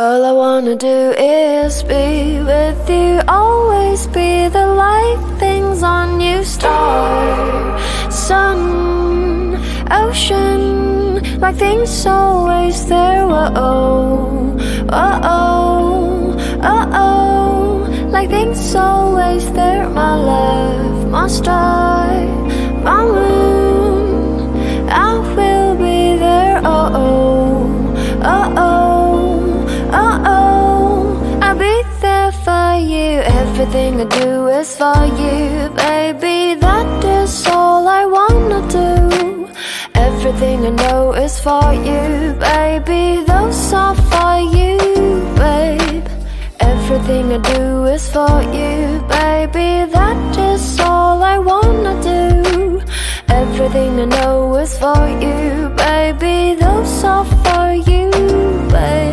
All I wanna do is be with you, always be the light things on you, star, sun, ocean, like things always there. Whoa, oh, oh, oh, oh, like things always there. My love, my star, my moon, for you. Everything I do is for you. Baby, that is all I wanna do. Everything I know is for you. Baby, those are for you, babe. Everything I do is for you. Baby, that is all I wanna do. Everything I know is for you. Baby, those are for you, babe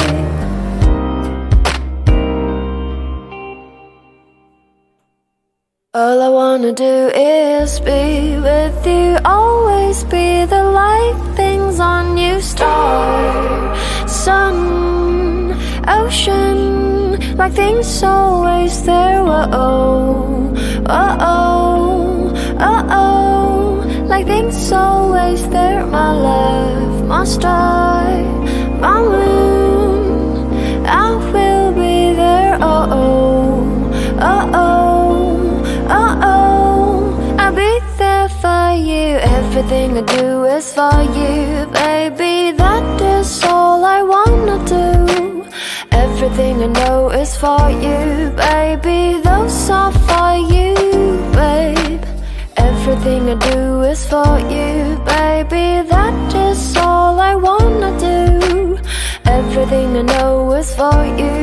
All I wanna do is be with you, always be the light things on you, star, sun, ocean, like things always there. Whoa, oh, oh, oh, oh, like things always there. My love, my star, Everything I do is for you Baby, that is all I wanna do. Everything I know is for you Baby, those are for you, babe. Everything I do is for you Baby, that is all I wanna do. Everything I know is for you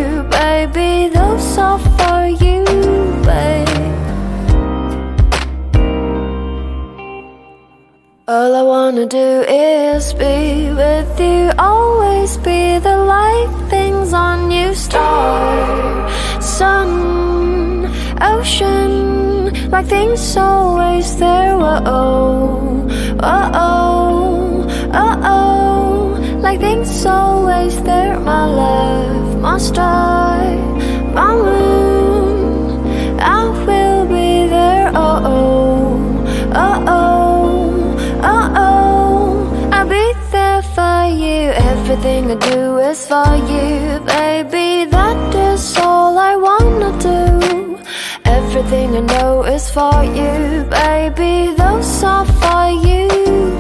wanna do is be with you, always be the light things on you, star, sun, ocean, like things always there. Whoa, oh, oh, oh, oh, like things always there. My love, my star, my moon, I will Everything I do is for you Baby, that is all I wanna do. Everything I know is for you Baby, those are for you,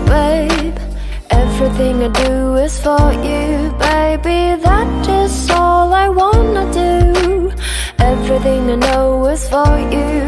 babe. Everything I do is for you Baby, that is all I wanna do. Everything I know is for you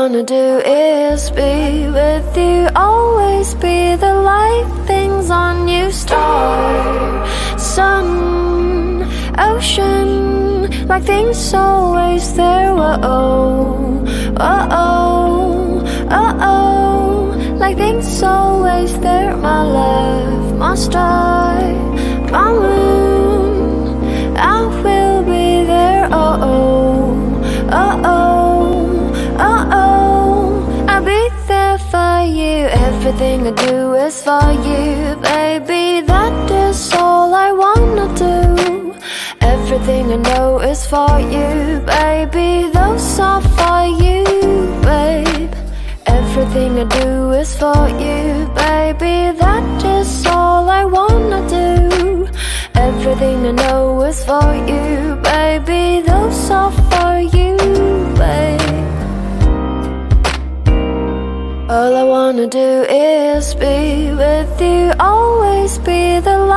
wanna do is be with you, always be the light things on you, star, sun, ocean, like things always there. Oh, uh oh, oh, oh, like things always there. My love, my star, my moon, I will I do is for you Baby, that is all I wanna do. Everything I know is for you Baby, those are for you, babe. Everything I do is for you Baby, that is all I wanna do. Everything I know is for you wanna do is be with you, always be the light.